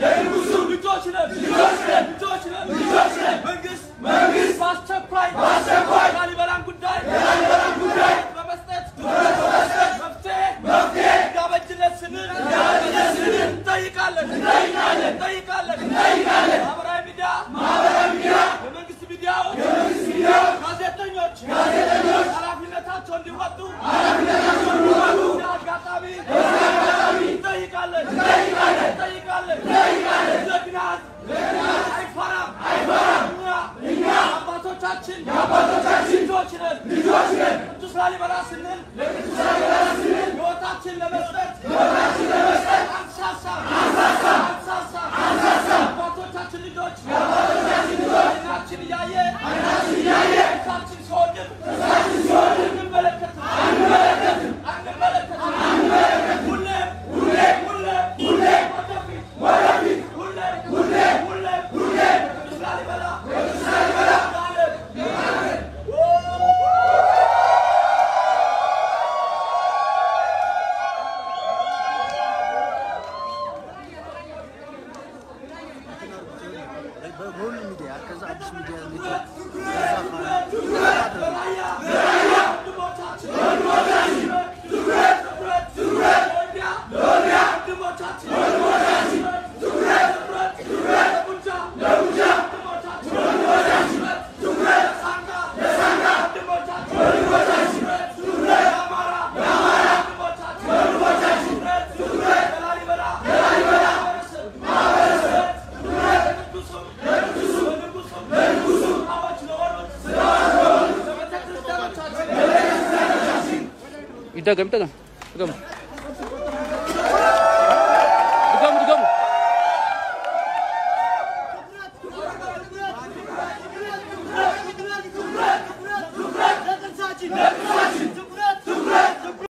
የንጉሱ ጉዳይ የላሊበላን በመስጠት በመስጠት መፍትሄ መፍትሄ እንዳበጅለት ስንል ሚዲያ ማህበራዊ የመንግስት ሚዲያዎች የመንግስት ሚዲያዎች ጋዜጠኞች ኃላፊነታቸው እንዲወጡ ኃላፊነታቸው እንዲወጡ አጋጣሚ እንጠይቃለን አባቶቻችን ልጆች ነን ልጆች ነን ቅዱስ ላሊበላ ስንል ለቅዱስ ላሊበላ ስንል ሕይወታችን ለመስጠት ሕይወታችን ለመስጠት አንሳሳ አንሳሳ አንሳሳ አንሳሳ አባቶቻችን ልጆች የአባቶቻችን ልጆች አይናችን እያየ በሁሉም ሚዲያ ከዛ አዲስ ሚዲያ يدقم دقم دقم